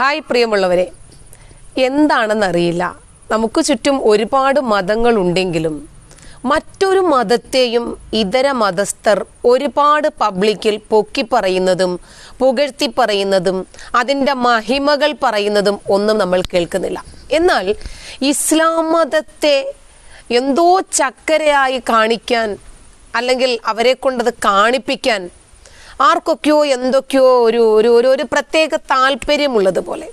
Hi പ്രിയമുള്ളവരെ എന്താണെന്നറിയില്ല. നമുക്ക് ചുറ്റും ഒരുപാട് മതങ്ങളുണ്ടെങ്കിലും മറ്റൊരു മതത്തെയും ഇതര മതസ്ഥർ ഒരുപാട് പബ്ലിക്കിൽ പൊക്കി പറയുന്നതും പുകഴ്ത്തി പറയുന്നതും അതിന്റെ മഹിമകൾ പറയുന്നതും ഒന്നും നമ്മൾ കേൾക്കുന്നില്ല. എന്നാൽ ഇസ്ലാം മതത്തെ എന്തോ ചക്കരയായി കാണിക്കാൻ അല്ലെങ്കിൽ അവരെ കൊണ്ടത് കാണിപ്പിക്കാൻ ആർക്കൊക്കെയോ എന്തൊക്കെയോ ഒരു ഒരു ഒരു പ്രത്യേക താല്പര്യമുള്ളതുപോലെ.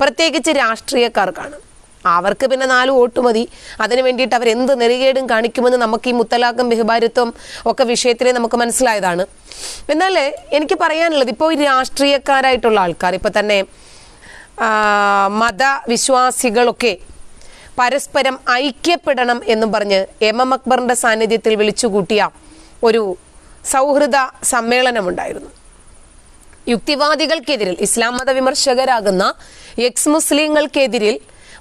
പ്രത്യേകിച്ച് രാഷ്ട്രീയക്കാർക്കാണ്. അവർക്ക് പിന്നെ നാല് വോട്ട് മതി. അതിനു വേണ്ടിയിട്ട് അവർ എന്ത് നെറികേടും കാണിക്കുമെന്ന് നമുക്ക് ഈ മുത്തലാഖും ബഹുഭാരിത്വം ഒക്കെ വിഷയത്തിലെ നമുക്ക് മനസ്സിലായതാണ്. എന്നാൽ എനിക്ക് പറയാനുള്ളത് ഇപ്പോൾ ഈ രാഷ്ട്രീയക്കാരായിട്ടുള്ള ആൾക്കാർ ഇപ്പം തന്നെ മതവിശ്വാസികളൊക്കെ പരസ്പരം ഐക്യപ്പെടണം എന്നും പറഞ്ഞ് എം എം അക്ബറിന്റെ സാന്നിധ്യത്തിൽ വിളിച്ചുകൂട്ടിയ ഒരു സൗഹൃദ സമ്മേളനമുണ്ടായിരുന്നു. യുക്തിവാദികൾക്കെതിരിൽ ഇസ്ലാം മത വിമർശകരാകുന്ന എക്സ് മുസ്ലിങ്ങൾക്കെതിരിൽ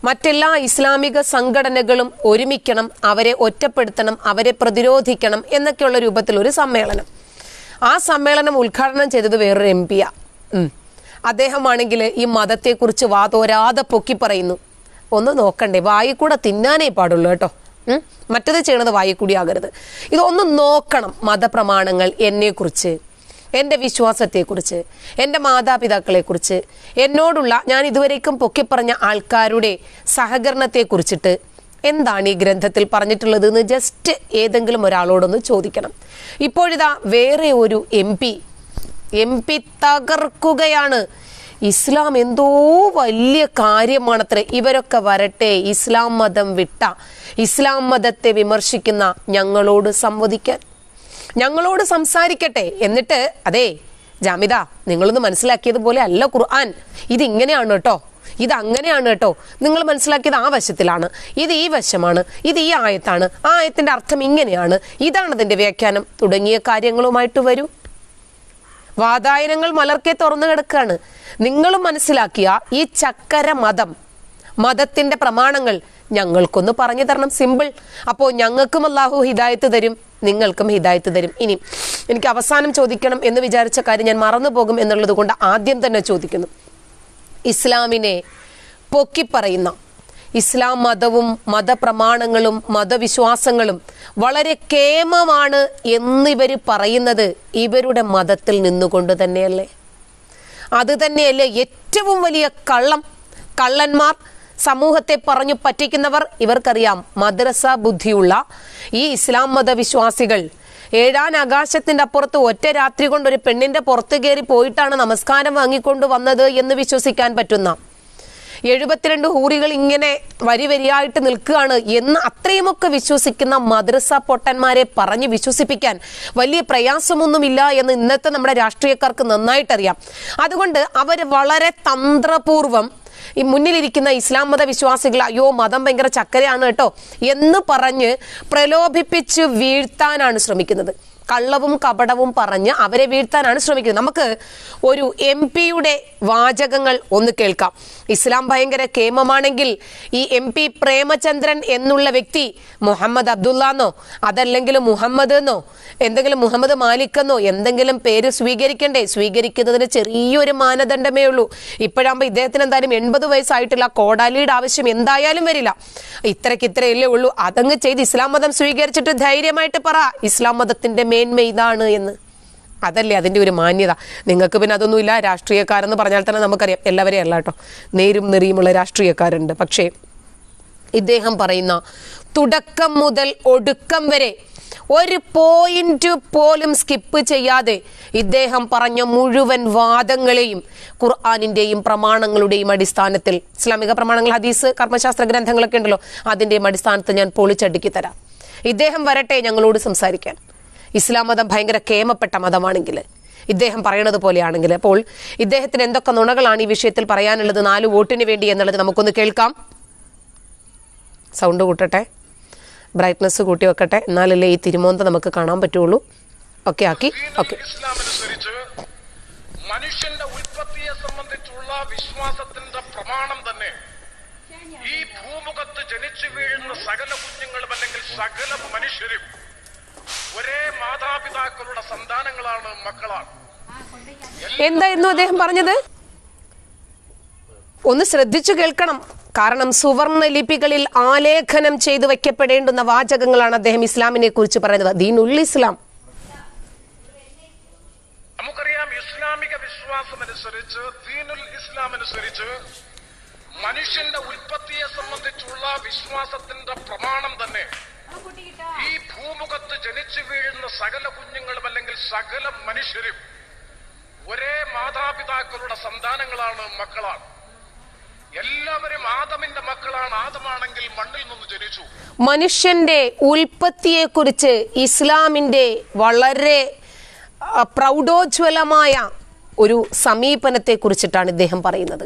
മറ്റെല്ലാ ഇസ്ലാമിക സംഘടനകളും ഒരുമിക്കണം അവരെ ഒറ്റപ്പെടുത്തണം അവരെ പ്രതിരോധിക്കണം എന്നൊക്കെയുള്ള രൂപത്തിൽ ഒരു സമ്മേളനം. ആ സമ്മേളനം ഉദ്ഘാടനം ചെയ്തത് വേറൊരു എം പിയാ. അദ്ദേഹമാണെങ്കിൽ ഈ മതത്തെക്കുറിച്ച് വാതോരാതെ പൊക്കി പറയുന്നു ഒന്ന് നോക്കണ്ടേ വായിക്കൂടെ കൂടെ തിന്നാനേ പാടുള്ളൂ കേട്ടോ. മറ്റത് ചെയ്യണത് വായി കൂടിയാകരുത് ഇതൊന്ന് നോക്കണം മതപ്രമാണങ്ങൾ എന്നെക്കുറിച്ച് എന്റെ വിശ്വാസത്തെക്കുറിച്ച് എന്റെ മാതാപിതാക്കളെക്കുറിച്ച്. എന്നോടുള്ള ഞാൻ ഇതുവരേക്കും പൊക്കിപ്പറഞ്ഞ ആൾക്കാരുടെ സഹകരണത്തെക്കുറിച്ചിട്ട് എന്താണ് ഈ ഗ്രന്ഥത്തിൽ പറഞ്ഞിട്ടുള്ളത് എന്ന് ജസ്റ്റ് ഏതെങ്കിലും ഒരാളോടൊന്ന് ചോദിക്കണം. ഇപ്പോഴിതാ വേറെ ഒരു എം പി എം പി തകർക്കുകയാണ്. ഇസ്ലാം എന്തോ വലിയ കാര്യമാണത്രേ. ഇവരൊക്കെ വരട്ടെ ഇസ്ലാം മതം വിട്ട. ഇസ്ലാം മതത്തെ വിമർശിക്കുന്ന ഞങ്ങളോട് സംവദിക്കാൻ. ഞങ്ങളോട് സംസാരിക്കട്ടെ. എന്നിട്ട് അതെ ജാമിത നിങ്ങളൊന്ന് മനസ്സിലാക്കിയതുപോലെ അല്ല ഖുർആൻ. ഇത് ഇങ്ങനെയാണ് കേട്ടോ ഇത് അങ്ങനെയാണ് കേട്ടോ നിങ്ങൾ മനസ്സിലാക്കിയത് ആ വശത്തിലാണ്. ഇത് ഈ വശമാണ്. ഇത് ഈ ആയത്താണ്. ആ ആയത്തിന്റെ അർത്ഥം ഇങ്ങനെയാണ്. ഇതാണ് അതിന്റെ വ്യാഖ്യാനം. തുടങ്ങിയ കാര്യങ്ങളുമായിട്ട് വരൂ. വാതായനങ്ങൾ മലർക്കെ തുറന്നു കിടക്കുകയാണ്. നിങ്ങളും മനസ്സിലാക്കിയ ഈ ചക്കര മതം മതത്തിന്റെ പ്രമാണങ്ങൾ ഞങ്ങൾക്കൊന്ന് പറഞ്ഞു തരണം. സിമ്പിൾ. അപ്പോൾ ഞങ്ങൾക്കും അള്ളാഹു ഹിദായത്ത് തരും നിങ്ങൾക്കും ഹിദായത്ത് തരും. ഇനി എനിക്ക് അവസാനം ചോദിക്കണം എന്ന് വിചാരിച്ച കാര്യം ഞാൻ മറന്നു പോകും എന്നുള്ളത് കൊണ്ട് ആദ്യം തന്നെ ചോദിക്കുന്നു. ഇസ്ലാമിനെ പൊക്കിപ്പറയുന്ന ഇസ്ലാം മതവും മതപ്രമാണങ്ങളും മതവിശ്വാസങ്ങളും വളരെ കേമമാണ് എന്നിവർ പറയുന്നത് ഇവരുടെ മതത്തിൽ നിന്നുകൊണ്ട് തന്നെയല്ലേ? അത് തന്നെയല്ലേ ഏറ്റവും വലിയ കള്ളം. കള്ളന്മാർ സമൂഹത്തെ പറഞ്ഞു പറ്റിക്കുന്നവർ ഇവർക്കറിയാം മദ്രസ ബുദ്ധിയുള്ള ഈ ഇസ്ലാം മതവിശ്വാസികൾ. ഏഴാൻ ആകാശത്തിന്റെ അപ്പുറത്ത് ഒറ്റ രാത്രി കൊണ്ട് ഒരു പെണ്ണിന്റെ പുറത്ത് കയറി പോയിട്ടാണ് നമസ്കാരം വാങ്ങിക്കൊണ്ട് വന്നത് എന്ന് വിശ്വസിക്കാൻ പറ്റുന്ന എഴുപത്തിരണ്ട് ഹൂറികൾ ഇങ്ങനെ വരി വരിയായിട്ട് നിൽക്കുകയാണ് എന്ന് അത്രയുമൊക്കെ വിശ്വസിക്കുന്ന മദ്രസ പൊട്ടന്മാരെ പറഞ്ഞ് വിശ്വസിപ്പിക്കാൻ വലിയ പ്രയാസമൊന്നുമില്ല എന്ന് ഇന്നത്തെ നമ്മുടെ രാഷ്ട്രീയക്കാർക്ക് നന്നായിട്ടറിയാം. അതുകൊണ്ട് അവർ വളരെ തന്ത്രപൂർവം ഈ മുന്നിലിരിക്കുന്ന ഇസ്ലാം മത വിശ്വാസികൾ അയ്യോ മതം ഭയങ്കര ചക്കരയാണ് കേട്ടോ എന്ന് പറഞ്ഞ് പ്രലോഭിപ്പിച്ച് വീഴ്ത്താനാണ് ശ്രമിക്കുന്നത്. കള്ളവും കപടവും പറഞ്ഞ് അവരെ വീഴ്ത്താനാണ് ശ്രമിക്കുന്നത്. നമുക്ക് ഒരു എം പിയുടെ വാചകങ്ങൾ ഒന്ന് കേൾക്കാം. ഇസ്ലാം ഭയങ്കര കേമമാണെങ്കിൽ ഈ എം പി പ്രേമചന്ദ്രൻ എന്നുള്ള വ്യക്തി മുഹമ്മദ് അബ്ദുല്ലാന്നോ അതല്ലെങ്കിൽ മുഹമ്മദ് എന്നോ എന്തെങ്കിലും മുഹമ്മദ് മാലിക് എന്നോ എന്തെങ്കിലും പേര് സ്വീകരിക്കണ്ടേ? സ്വീകരിക്കുന്നതിന് ചെറിയൊരു മാനദണ്ഡമേ ഉള്ളൂ. ഇപ്പോഴാകുമ്പോൾ ഇദ്ദേഹത്തിന് എന്തായാലും എൺപത് വയസ്സായിട്ടില്ല കോടാലിയുടെ ആവശ്യം എന്തായാലും വരില്ല. ഇത്രയ്ക്ക് ഇത്രയല്ലേ ഉള്ളൂ. അതങ്ങ് ചെയ്ത് ഇസ്ലാം മതം സ്വീകരിച്ചിട്ട് ധൈര്യമായിട്ട് പറ. ഇസ്ലാം മതത്തിന്റെ മേന്മ ഇതാണ് എന്ന്. അതല്ലേ അതിന്റെ ഒരു മാന്യത. നിങ്ങൾക്ക് പിന്നെ അതൊന്നുമില്ല. രാഷ്ട്രീയക്കാരെന്ന് പറഞ്ഞാൽ തന്നെ നമുക്കറിയാം. എല്ലാവരെയും അല്ല കേട്ടോ. നേരും നെറിയുമുള്ള രാഷ്ട്രീയക്കാരുണ്ട്. പക്ഷേ ഇദ്ദേഹം പറയുന്ന തുടക്കം മുതൽ ഒടുക്കം വരെ ഒരു പോയിന്റ് പോലും സ്കിപ്പ് ചെയ്യാതെ ഇദ്ദേഹം പറഞ്ഞ മുഴുവൻ വാദങ്ങളെയും ഖുർആാനിന്റെയും പ്രമാണങ്ങളുടെയും അടിസ്ഥാനത്തിൽ ഇസ്ലാമിക പ്രമാണങ്ങൾ ഹദീസ് കർമ്മശാസ്ത്ര ഗ്രന്ഥങ്ങളൊക്കെ ഉണ്ടല്ലോ അതിന്റെയും അടിസ്ഥാനത്തിൽ ഞാൻ പൊളിച്ചടുക്കി തരാം. ഇദ്ദേഹം വരട്ടെ ഞങ്ങളോട് സംസാരിക്കാൻ. ഇസ്ലാം മതം ഭയങ്കര കേമപ്പെട്ട മതമാണെങ്കിൽ ഇദ്ദേഹം പറയണത് പോലെയാണെങ്കിൽ അപ്പോൾ ഇദ്ദേഹത്തിന് എന്തൊക്കെ നുണകളാണ് ഈ വിഷയത്തിൽ പറയാനുള്ളത്? നാല് വോട്ടിന് വേണ്ടി എന്നുള്ളത് നമുക്കൊന്ന് കേൾക്കാം. സൗണ്ട് കൂട്ടട്ടെ. ബ്രൈറ്റ്നസ് കൂട്ടി വെക്കട്ടെ. എന്നാലല്ലേ ഈ തിരുമോന്ത നമുക്ക് കാണാൻ പറ്റുള്ളൂ. ഓക്കെ ആക്കി. ഓക്കെ മനുഷ്യന്റെ ഉൽപ്പത്തിയെ സംബന്ധിച്ചുള്ള വിശ്വാസത്തിന്റെ പ്രമാണം തന്നെ ഈ ഭൂമുഖത്ത് ജനിച്ചു വീഴുന്ന സകല കുഞ്ഞുങ്ങളും അല്ലെങ്കിൽ സകല മനുഷ്യരും ഒരേ മാതാപിതാക്കളുടെ സന്താനങ്ങളാണ് മക്കളാണ്. എന്തായിരുന്നു അദ്ദേഹം പറഞ്ഞത്? ഒന്ന് ശ്രദ്ധിച്ചു കേൾക്കണം. കാരണം സുവർണ ലിപികളിൽ ആലേഖനം ചെയ്തു വെക്കപ്പെടേണ്ടുന്ന വാചകങ്ങളാണ് അദ്ദേഹം ഇസ്ലാമിനെ കുറിച്ച് പറയുന്നത്. ദീനുൽ ഇസ്ലാം. നമുക്കറിയാം ഇസ്ലാമിക വിശ്വാസം അനുസരിച്ച് ദീനുൽ ഇസ്ലാം അനുസരിച്ച് മനുഷ്യന്റെ ഉൽപ്പത്തിയെ സംബന്ധിച്ചുള്ള വിശ്വാസത്തിന്റെ പ്രമാണം തന്നെ ഈ ഭൂമുഖത്ത് ജനിച്ചു വീഴുന്ന സകല കുഞ്ഞുങ്ങളും അല്ലെങ്കിൽ സകല മനുഷ്യരും ഒരേ മാതാപിതാക്കളുടെ സന്താനങ്ങളാണ് മക്കളാണ്. എല്ലാവരും ആദമിന്റെ മക്കളാണ്. ആദമാണെങ്കിൽ മണ്ണിൽ നിന്ന് ജനിച്ചു. മനുഷ്യന്റെ ഉൽപ്പത്തിയെക്കുറിച്ച് ഇസ്ലാമിന്റെ വളരെ പ്രൗഢോജ്വലമായ ഒരു സമീപനത്തെ കുറിച്ചിട്ടാണ് ഇദ്ദേഹം പറയുന്നത്.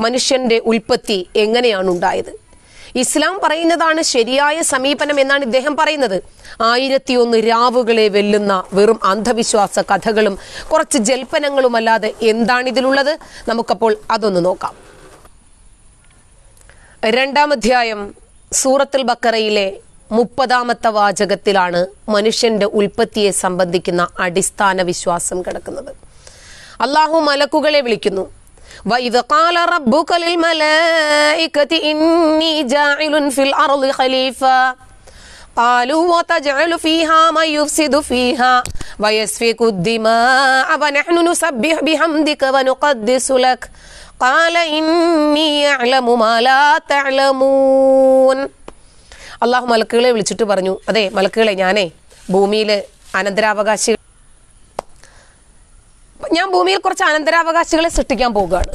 മനുഷ്യന്റെ ഉൽപ്പത്തി എങ്ങനെയാണ് ഉണ്ടായത് ഇസ്ലാം പറയുന്നതാണ് ശരിയായ സമീപനം എന്നാണ് ഇദ്ദേഹം പറയുന്നത്. ആയിരത്തിയൊന്ന് രാവുകളെ വെല്ലുന്ന വെറും അന്ധവിശ്വാസ കഥകളും കുറച്ച് ജൽപ്പനങ്ങളുമല്ലാതെ എന്താണ് ഇതിലുള്ളത് നമുക്കപ്പോൾ അതൊന്ന് നോക്കാം. രണ്ടാം അധ്യായം സൂറത്തുൽ ബക്കറയിലെ മുപ്പതാമത്തെ വാചകത്തിലാണ് മനുഷ്യന്റെ ഉൽപ്പത്തിയെ സംബന്ധിക്കുന്ന അടിസ്ഥാന വിശ്വാസം കിടക്കുന്നത്. അള്ളാഹു മലക്കുകളെ വിളിക്കുന്നു. وَإِذْ قَالَ رَبُّكَ لِلْمَلَائِكَةِ إِنِّي جَاعِلٌ فِي الْأَرْضِ خَلِيفَةً قالوا وتجعل فيها من يفسد فيها ويسفك الدماء ونحن نسبح بحمدك ونقدس لك قال إني أعلم ما لا تعلمون അള്ളാഹു മലക്കുകളെ വിളിച്ചിട്ട് പറഞ്ഞു അതെ മലക്കുകളെ ഞാനേ ഭൂമിയിൽ അനന്തരാവകാശി ഞാൻ ഭൂമിയിൽ കുറച്ച് അനന്തരാവകാശികളെ സൃഷ്ടിക്കാൻ പോവുകയാണ്.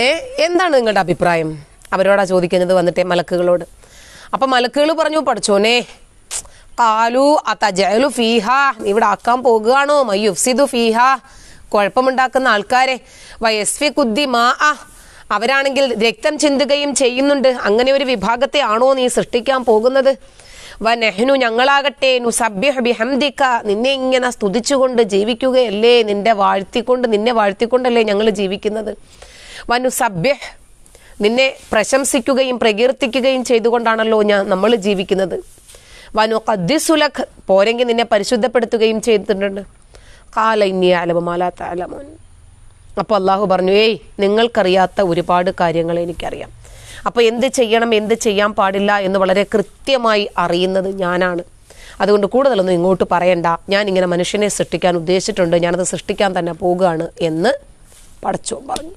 ഏ എന്താണ് നിങ്ങളുടെ അഭിപ്രായം? അവരോടാ ചോദിക്കുന്നത് വന്നിട്ട് മലക്കുകളോട്. അപ്പൊ മലക്കുകൾ പറഞ്ഞു പഠിച്ചോനെ കാലു അതജലു ഫീഹ ഇവിടെ ആക്കാൻ പോകുകയാണോ മയ്യുഫ്സിദു ഫീഹ. കുഴപ്പമുണ്ടാക്കുന്ന ആൾക്കാരെ വയസ്വി കുദ്ദി മാ ആ അവരാണെങ്കിൽ രക്തം ചിന്തുകയും ചെയ്യുന്നുണ്ട്. അങ്ങനെ ഒരു വിഭാഗത്തെ ആണോ നീ സൃഷ്ടിക്കാൻ പോകുന്നത്? വനഹ്നു ഞങ്ങളാകട്ടെ നുസബ്യഹ് ബിഹംദിക നിന്നെ ഇങ്ങനെ സ്തുതിച്ചുകൊണ്ട് ജീവിക്കുകയല്ലേ? നിന്റെ വാഴ്ത്തിക്കൊണ്ട് നിന്നെ വാഴ്ത്തിക്കൊണ്ടല്ലേ ഞങ്ങൾ ജീവിക്കുന്നത്? വനു സഭ്യ നിന്നെ പ്രശംസിക്കുകയും പ്രകീർത്തിക്കുകയും ചെയ്തുകൊണ്ടാണല്ലോ ഞാൻ നമ്മൾ ജീവിക്കുന്നത്. വനു കദ്ദിസുലഖ് പോരെങ്കിൽ നിന്നെ പരിശുദ്ധപ്പെടുത്തുകയും ചെയ്തിട്ടുണ്ട്. കാല ഇനി അലബമാല അപ്പൊ അപ്പോൾ അള്ളാഹു പറഞ്ഞു ഏയ് നിങ്ങൾക്കറിയാത്ത ഒരുപാട് കാര്യങ്ങൾ എനിക്കറിയാം. അപ്പോൾ എന്ത് ചെയ്യണം എന്ത് ചെയ്യാൻ പാടില്ല എന്ന് വളരെ കൃത്യമായി അറിയുന്നത് ഞാനാണ്. അതുകൊണ്ട് കൂടുതലൊന്നും ഇങ്ങോട്ട് പറയണ്ട. ഞാൻ ഇങ്ങനെ മനുഷ്യനെ സൃഷ്ടിക്കാൻ ഉദ്ദേശിച്ചിട്ടുണ്ട്. ഞാനത് സൃഷ്ടിക്കാൻ തന്നെ പോവുകയാണ് എന്ന് പടച്ചോ പറഞ്ഞു.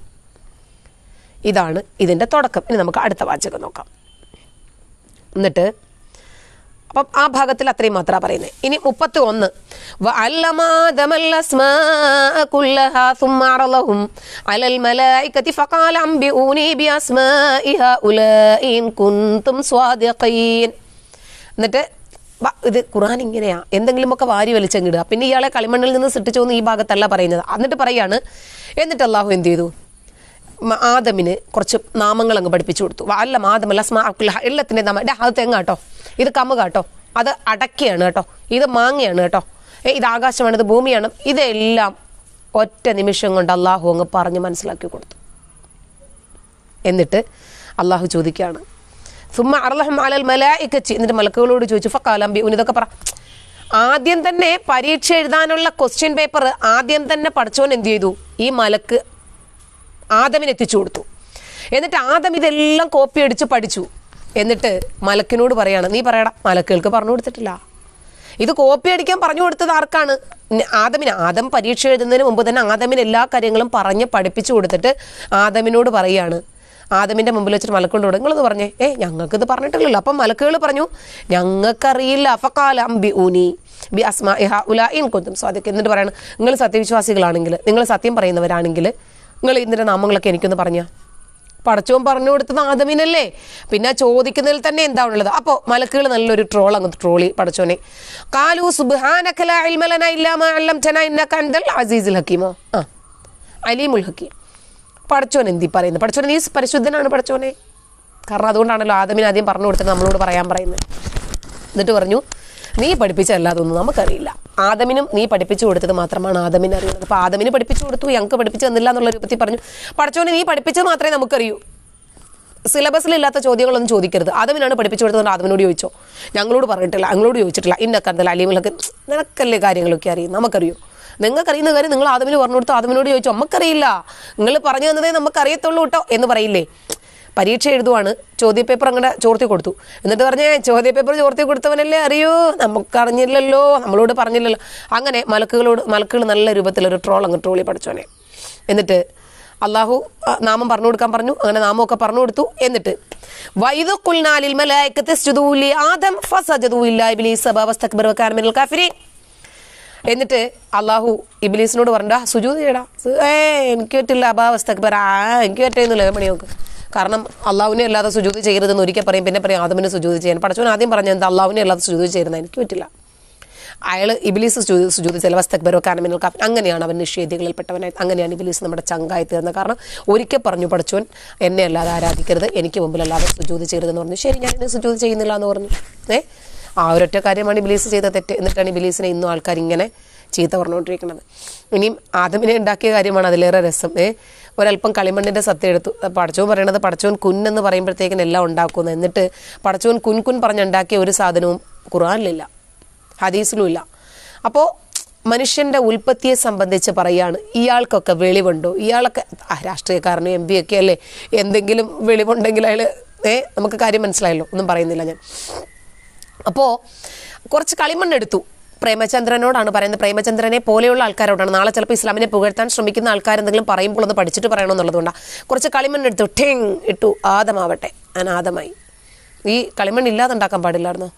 ഇതാണ് ഇതിന്റെ തുടക്കം. ഇനി നമുക്ക് അടുത്ത വാചകം നോക്കാം. എന്നിട്ട് അപ്പം ആ ഭാഗത്തിൽ അത്രയും മാത്രമാണ് പറയുന്നത് ഇനി മുപ്പത്തി ഒന്ന് എന്നിട്ട് ഇത് ഖുറാൻ ഇങ്ങനെയാ. എന്തെങ്കിലുമൊക്കെ വാരി വലിച്ചെങ്കിടുക പിന്നെ ഇയാളെ കളിമണ്ണിൽ നിന്ന് സൃഷ്ടിച്ചു ഈ ഭാഗത്തല്ല പറയുന്നത്. എന്നിട്ട് പറയാണ് എന്നിട്ട് അള്ളാഹു എന്ത് ചെയ്തു? ആദമിന് കുറച്ച് നാമങ്ങൾ അങ്ങ് പഠിപ്പിച്ചു കൊടുത്തു. അല്ല മാദമല്ല സ്മാ എല്ലാത്തിന്റെ നാമം ഡാ അത് തെങ്ങാട്ടോ ഇത് കമ്മ കേട്ടോ. അത് അടക്കയാണ് കേട്ടോ. ഇത് മാങ്ങയാണ് കേട്ടോ. ഏ ഇത് ആകാശമാണ് ഇത് ഭൂമിയാണ്. ഇതെല്ലാം ഒറ്റ നിമിഷം കൊണ്ട് അള്ളാഹു അങ്ങ് പറഞ്ഞ് മനസ്സിലാക്കി കൊടുത്തു. എന്നിട്ട് അള്ളാഹു ചോദിക്കുകയാണ് സുമ്മ അർലഹം അലൽ മലായിക്കച്ചി എന്നിട്ട് മലക്കുകളോട് ചോദിച്ചു ഫക്കാലംബി ഉനിതൊക്കെ പറ. ആദ്യം തന്നെ പരീക്ഷ എഴുതാനുള്ള ക്വസ്റ്റ്യൻ പേപ്പർ ആദ്യം തന്നെ പഠിച്ചോൻ എന്ത് ചെയ്തു? ഈ മലക്ക് ആദമിന് എത്തിച്ചു കൊടുത്തു. എന്നിട്ട് ആദം ഇതെല്ലാം കോപ്പി അടിച്ച് പഠിച്ചു. എന്നിട്ട് മലക്കിനോട് പറയാണ് നീ പറയടാ മലക്കുകൾക്ക് പറഞ്ഞു കൊടുത്തിട്ടില്ല. ഇത് കോപ്പി അടിക്കാൻ പറഞ്ഞു കൊടുത്തത് ആർക്കാണ്? ആദമിന് ആദം പരീക്ഷ എഴുതുന്നതിന് മുമ്പ് തന്നെ ആദമിന് എല്ലാ കാര്യങ്ങളും പറഞ്ഞ് പഠിപ്പിച്ചു കൊടുത്തിട്ട് ആദമിനോട് പറയാണ്. ആദമിന്റെ മുമ്പിൽ വെച്ചിട്ട് മലക്കൊണ്ട് കൊടുക്കും നിങ്ങളത് പറഞ്ഞേ. ഏ ഞങ്ങൾക്കിത് പറഞ്ഞിട്ടില്ലല്ലോ. അപ്പം മലക്കുകൾ പറഞ്ഞു ഞങ്ങൾക്കറിയില്ല അഫക്കാല അംബി ഊനി ബി അസ്മാ ഇഹ ഉല ഇൻ കൊന്തും. സ്വാദിക്കും എന്നിട്ട് പറയണം നിങ്ങൾ സത്യവിശ്വാസികളാണെങ്കിൽ നിങ്ങൾ സത്യം പറയുന്നവരാണെങ്കിൽ നിങ്ങൾ ഇതിന്റെ നാമങ്ങളൊക്കെ എനിക്കൊന്ന് പറഞ്ഞു പടച്ചവൻ പറഞ്ഞു കൊടുത്തത് ആദമിനല്ലേ? പിന്നെ ചോദിക്കുന്നതിൽ തന്നെ എന്താ ഉള്ളത്? അപ്പോൾ മലക്കുകൾ നല്ലൊരു ട്രോൾ അങ്ങ് ട്രോളി പടച്ചോനെ. കാലു സുബ്ഹാനക ലാ ഇൽമ ലനാ ഇല്ലാ മാ അല്ലംതനാ ഇന്നക അൻതൽ അസീസുൽ ഹക്കീമോ ആ അലീമുൽ ഹക്കീം. പടച്ചോൻ എന്തി പറയുന്നത്? പടച്ചോൻ നീ പരിശുദ്ധനാണ് പടച്ചോനെ. കാരണം അതുകൊണ്ടാണല്ലോ ആദമിന് ആദ്യം പറഞ്ഞു കൊടുത്തത് നമ്മളോട് പറയാൻ പറയുന്നത്. എന്നിട്ട് പറഞ്ഞു നീ പഠിപ്പിച്ച അല്ലാതൊന്നും നമുക്കറിയില്ല. ആദമിനും നീ പഠിപ്പിച്ചു കൊടുത്തത് മാത്രമാണ് ആദമിന് അറിയുന്നത്. അപ്പൊ ആദമിന് പഠിപ്പിച്ചു കൊടുത്തു ഞങ്ങൾക്ക് പഠിപ്പിച്ചു തന്നില്ല എന്നുള്ള രൂപത്തിൽ പറഞ്ഞു. പഠിച്ചോണ്ട് നീ പഠിപ്പിച്ചത് മാത്രമേ നമുക്കറിയൂ. സിലബസിലില്ലാത്ത ചോദ്യങ്ങളൊന്നും ചോദിക്കരുത്. ആദമിനാണ് പഠിപ്പിച്ചു കൊടുത്തത് ആദമിനോട് ചോദിച്ചോ? ഞങ്ങളോട് പറഞ്ഞിട്ടില്ല ഞങ്ങളോട് ചോദിച്ചിട്ടില്ല. ഇന്നൊക്കെ എന്തായാലും അലീമിലൊക്കെ നിനക്കല്ലേ കാര്യങ്ങളൊക്കെ അറിയും? നമുക്കറിയൂ. നിങ്ങൾക്കറിയുന്ന കാര്യം നിങ്ങൾ ആദമിന് പറഞ്ഞു കൊടുത്തു ആദമിനോട് ചോദിച്ചു? നമുക്കറിയില്ല. നിങ്ങൾ പറഞ്ഞു തന്നതേ നമുക്കറിയത്തുള്ളൂ കേട്ടോ എന്ന് പറയില്ലേ? പരീക്ഷ എഴുതുവാണ്. ചോദ്യപേപ്പർ അങ്ങനെ ചോർത്തി കൊടുത്തു. എന്നിട്ട് പറഞ്ഞേ ചോദ്യപേപ്പർ ചോർത്തി കൊടുത്തവനല്ലേ? അറിയൂ നമുക്കറിഞ്ഞില്ലല്ലോ നമ്മളോട് പറഞ്ഞില്ലല്ലോ. അങ്ങനെ മലക്കുകളോട് മലക്കുകൾ നല്ല രൂപത്തിൽ ഒരു ട്രോൾ അങ്ങ് ട്രോളി പഠിച്ചോനെ എന്നിട്ട് അള്ളാഹു നാമം പറഞ്ഞു കൊടുക്കാൻ പറഞ്ഞു. അങ്ങനെ നാമമൊക്കെ പറഞ്ഞു കൊടുത്തു. എന്നിട്ട് ആദം കാഫിരീൻ. എന്നിട്ട് അള്ളാഹു ഇബിലീസിനോട് പറഞ്ഞാ സുജൂത് ചെയ്യടാ. ഏ എനിക്ക് പറ്റില്ല അഭാവസ്ഥക്ക് ആ എനിക്ക് പറ്റുന്നില്ല പണി നോക്ക് കാരണം അള്ളാഹുവിനെ അല്ലാതെ സുജൂത് ചെയ്യരുതെന്ന് ഒരിക്കൽ പറയും പിന്നെ പറയും ആദമിന് സുജൂത് ചെയ്യാൻ. പഠിച്ചവൻ ആദ്യം പറഞ്ഞ എന്താ? അള്ളാഹുവിനെ അല്ലാതെ സുജൂത് ചെയ്യുന്നത് എനിക്ക് പറ്റില്ല. അയാൾ ഇബിലീസ് സുജൂത് ചെലവസ്തക്ബരോ കാനമിനൽ കാപ്പൻ അങ്ങനെയാണ് അവൻ നിഷേധികളിൽപ്പെട്ടവനായി അങ്ങനെയാണ് ഇബിലീസ് നമ്മുടെ ചങ്കായി തീർന്നത്. കാരണം ഒരിക്കൽ പറഞ്ഞു പഠിച്ചവൻ എന്നെ അല്ലാതെ ആരാധിക്കരുത് എനിക്ക് മുമ്പിലല്ലാതെ സുജൂത് ചെയ്യരുതെന്ന് പറഞ്ഞു. ശരി ഞാൻ എന്നെ സുജൂത് ചെയ്യുന്നില്ല എന്ന് പറഞ്ഞു. ഏ? ആ ഒരൊറ്റ കാര്യമാണ് ഇബിലീസ് ചെയ്ത തെറ്റ്. എന്നിട്ടാണ് ഇബിലീസിനെ ഇന്നും ആൾക്കാർ ഇങ്ങനെ ചീത്ത പറഞ്ഞുകൊണ്ടിരിക്കുന്നത്. ഇനിയും ആദമിനെ ഉണ്ടാക്കിയ കാര്യമാണ് അതിലേറെ രസം. ഏ ഒരല്പം കളിമണ്ണിന്റെ സത്യം എടുത്തു. പടച്ചോൻ പറയണത് പടച്ചോൻ കുന്നെന്ന് പറയുമ്പോഴത്തേക്കിന് എല്ലാം ഉണ്ടാക്കുന്നു എന്നിട്ട് പടച്ചോൻ കുൻ കുൻ പറഞ്ഞുണ്ടാക്കിയ ഒരു സാധനവും ഖുറാനിലില്ല ഹദീസിലും ഇല്ല അപ്പോൾ മനുഷ്യന്റെ ഉൽപ്പത്തിയെ സംബന്ധിച്ച് പറയാണ് ഇയാൾക്കൊക്കെ വെളിവുണ്ടോ? ഇയാളൊക്കെ രാഷ്ട്രീയക്കാരനും എം പി ഒക്കെ അല്ലേ? എന്തെങ്കിലും വെളിവുണ്ടെങ്കിൽ അയാൾ ഏ നമുക്ക് കാര്യം മനസ്സിലായല്ലോ. ഒന്നും പറയുന്നില്ല ഞാൻ. അപ്പോൾ കുറച്ച് കളിമണ്ണെടുത്തു. പ്രേമചന്ദ്രനോടാണ് പറയുന്നത്. പ്രേമചന്ദ്രനെ പോലെയുള്ള ആൾക്കാരോടാണ്. നാളെ ചിലപ്പോൾ ഇസ്ലാമിനെ പുകഴ്ത്താൻ ശ്രമിക്കുന്ന ആൾക്കാർ എന്തെങ്കിലും പറയുമ്പോൾ ഒന്ന് പഠിച്ചിട്ട് പറയണമെന്നുള്ളതുകൊണ്ടാണ് കുറച്ച് കളിമണ്ണെടുത്തു ഠിങ് ഇട്ടു. ആദമാവട്ടെ. അനാദമായി. ഈ കളിമണ്ണ് ഇല്ലാതെ ഉണ്ടാക്കാൻ പാടില്ലായിരുന്നു?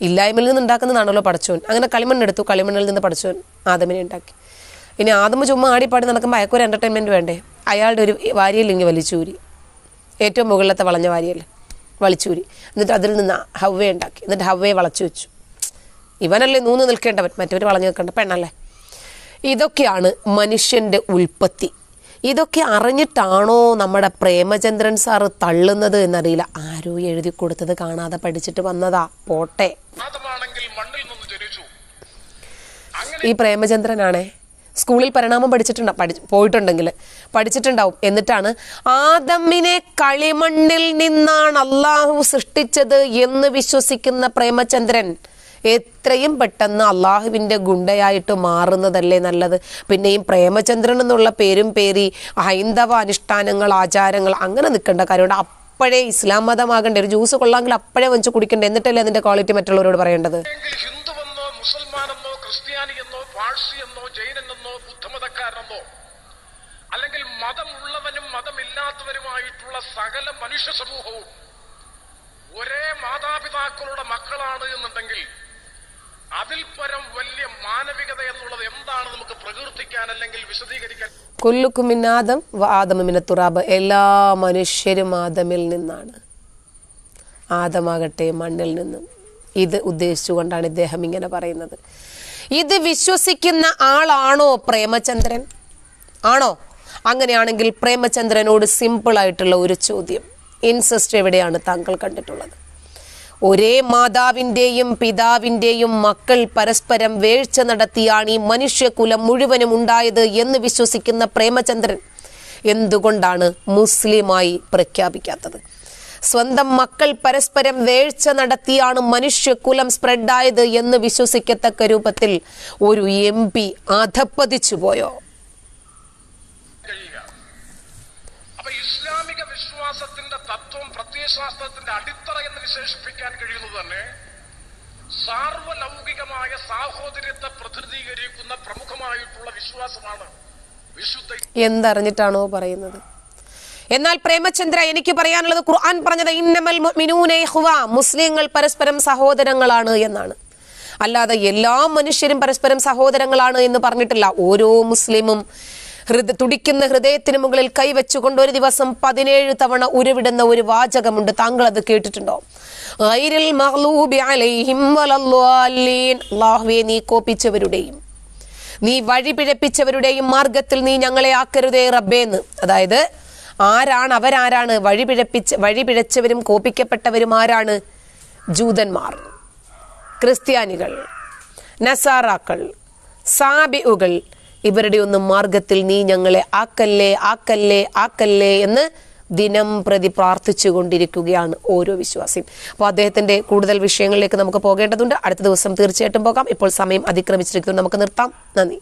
ഇല്ലായ്മയിൽ നിന്ന് ഉണ്ടാക്കുന്നതാണല്ലോ പഠിച്ചോൻ അങ്ങനെ കളിമണ്ണെടുത്തു കളിമണ്ണിൽ നിന്ന് പഠിച്ചോൻ ആദമിനെ ഉണ്ടാക്കി. ഇനി ആദമ ചുമ്മാ ആടിപ്പാടി നടക്കുമ്പോൾ അയാൾക്കൊരു എന്റർടൈൻമെന്റ് വേണ്ടേ? അയാളുടെ ഒരു വാരിയിൽ ഇങ്ങനെ വലിച്ചൂരി. ഏറ്റവും മുകളിലത്തെ വളഞ്ഞ വാരിയല്ലേ. വലിച്ചൂരി. എന്നിട്ട് അതിൽ നിന്ന് ഹവ്വ ഉണ്ടാക്കി. എന്നിട്ട് ഹവ്വയെ വളച്ചു വെച്ചു. ഇവനല്ലേ നൂന്ന് നിൽക്കേണ്ടവൻ? മറ്റവർ വളഞ്ഞു നിൽക്കേണ്ട പെണ്ണല്ലേ? ഇതൊക്കെയാണ് മനുഷ്യന്റെ ഉൽപ്പത്തി. ഇതൊക്കെ അറിഞ്ഞിട്ടാണോ നമ്മുടെ പ്രേമചന്ദ്രൻ സാറ് തള്ളുന്നത് എന്നറിയില്ല. ആരോ എഴുതി കൊടുത്തത് കാണാതെ പഠിച്ചിട്ട് വന്നതാ. പോട്ടെ. ഈ പ്രേമചന്ദ്രനാണേ സ്കൂളിൽ പരിണാമം പഠിച്ചിട്ടുണ്ടാവും പഠി പോയിട്ടുണ്ടെങ്കിൽ പഠിച്ചിട്ടുണ്ടാവും. എന്നിട്ടാണ് ആദമിനെ കളിമണ്ണിൽ നിന്നാണ് അള്ളാഹു സൃഷ്ടിച്ചത് എന്ന് വിശ്വസിക്കുന്ന പ്രേമചന്ദ്രൻ. എത്രയും പെട്ടെന്ന് അള്ളാഹുവിന്റെ ഗുണ്ടയായിട്ട് മാറുന്നതല്ലേ നല്ലത്? പിന്നെയും പ്രേമചന്ദ്രൻ എന്നുള്ള പേരും പേരി ഹൈന്ദവ അനുഷ്ഠാനങ്ങൾ ആചാരങ്ങൾ അങ്ങനെ നിൽക്കേണ്ട കാര്യമുണ്ട്. അപ്പോഴേ ഇസ്ലാം മതമാകണ്ടേ. ഒരു ജ്യൂസ് കൊള്ളാമെങ്കിൽ അപ്പോഴേ വെച്ച് കുടിക്കേണ്ട. എന്നിട്ടല്ലേ അതിന്റെ ക്വാളിറ്റി മറ്റുള്ളവരോട് പറയേണ്ടത്? ക്രിസ്ത്യാനിയെന്നോ പാഴ്സിയെന്നോ അല്ലെങ്കിൽ മതമുള്ളവനും മതമില്ലാത്തവരുമായിട്ടുള്ള സകല മനുഷ്യ സമൂഹവും ഒരേ മാതാപിതാക്കളുടെ മക്കളാണ് എന്നുണ്ടെങ്കിൽ അതിൽ പരം വലിയ മാനവികത എന്നുള്ളത് എന്താണ് നമുക്ക് പ്രകീർത്തിക്കാൻ അല്ലെങ്കിൽ വിശദീകരിക്കാൻ കൊല്ലുക്കുമിൻ ആദം ആദമിന തുറാബ്. എല്ലാ മനുഷ്യരും ആദമിൽ നിന്നാണ്. ആദമാകട്ടെ മണ്ണിൽ നിന്നും. ഇത് ഉദ്ദേശിച്ചുകൊണ്ടാണ് ഇദ്ദേഹം ഇങ്ങനെ പറയുന്നത്. ഇത് വിശ്വസിക്കുന്ന ആളാണോ പ്രേമചന്ദ്രൻ? ആണോ? അങ്ങനെയാണെങ്കിൽ പ്രേമചന്ദ്രനോട് സിമ്പിളായിട്ടുള്ള ഒരു ചോദ്യം. ഇൻസെസ്റ്റ് എവിടെയാണ് താങ്കൾ കണ്ടിട്ടുള്ളത്? ഒരേ മാതാവിന്റെയും പിതാവിന്റെയും മക്കൾ പരസ്പരം വേഴ്ച നടത്തിയാണ് ഈ മനുഷ്യകുലം മുഴുവനും ഉണ്ടായത് എന്ന് വിശ്വസിക്കുന്ന പ്രേമചന്ദ്രൻ എന്തുകൊണ്ടാണ് മുസ്ലിമായി പ്രഖ്യാപിക്കാത്തത്? സ്വന്തം മക്കൾ പരസ്പരം വേഴ്ച നടത്തിയാണ് മനുഷ്യകുലം സ്പ്രെഡായത് എന്ന് വിശ്വസിക്കത്തക്ക രൂപത്തിൽ ഒരു എം പി അധപ്പതിച്ചു പോയോ? ഇസ്ലാമിക വിശ്വാസത്തിന്റെ തത്വം പ്രത്യയശാസ്ത്രത്തിന്റെ അടിത്തറ എന്ന് വിശേഷിപ്പിക്കാൻ കഴിയുന്നത് തന്നെ സാർവലൗകികമായ സാഹോദര്യത്തെ പ്രതിനിധീകരിക്കുന്ന പ്രമുഖമായിട്ടുള്ള വിശ്വാസമാണ് വിശുദ്ധ എന്തറിഞ്ഞിട്ടാണോ പറയുന്നത്? എന്നാൽ പ്രേമചന്ദ്ര എനിക്ക് പറയാനുള്ളത് ഖുർആൻ പറഞ്ഞത് ഇന്നമൽ മിനൂനെ ഹുവ മുസ്ലിങ്ങൾ പരസ്പരം സഹോദരങ്ങളാണ് എന്നാണ്. അല്ലാതെ എല്ലാ മനുഷ്യരും പരസ്പരം സഹോദരങ്ങളാണ് എന്ന് പറഞ്ഞിട്ടില്ല. ഓരോ മുസ്ലിമും ഹൃദ തുടിക്കുന്ന ഹൃദയത്തിന് മുകളിൽ കൈവച്ചുകൊണ്ട് ഒരു ദിവസം പതിനേഴ് തവണ ഉരുവിടുന്ന ഒരു വാചകമുണ്ട്. താങ്കൾ അത് കേട്ടിട്ടുണ്ടോ ഐരിൽ നീ കോപ്പിച്ചവരുടെയും നീ വഴി പിഴപ്പിച്ചവരുടെയും മാർഗത്തിൽ നീ ഞങ്ങളെ ആക്കരുതേ റബ്ബേന്ന്. അതായത് ആരാണ് അവരാരാണ് വഴി പിഴപ്പിച്ച വഴി പിഴച്ചവരും കോപ്പിക്കപ്പെട്ടവരും ആരാണ്? ജൂതന്മാർ ക്രിസ്ത്യാനികൾ നസാറാക്കൾ സാബിഉകൾ ഇവരുടെ ഒന്നും മാർഗത്തിൽ നീ ഞങ്ങളെ ആക്കല്ലേ ആക്കല്ലേ ആക്കല്ലേ എന്ന് ദിനം പ്രതി പ്രാർത്ഥിച്ചു കൊണ്ടിരിക്കുകയാണ് ഓരോ വിശ്വാസിയും. അപ്പോൾ അദ്ദേഹത്തിന്റെ കൂടുതൽ വിഷയങ്ങളിലേക്ക് നമുക്ക് പോകേണ്ടതുണ്ട്. അടുത്ത ദിവസം തീർച്ചയായിട്ടും പോകാം. ഇപ്പോൾ സമയം അതിക്രമിച്ചിരിക്കുന്നു. നമുക്ക് നിർത്താം. നന്ദി.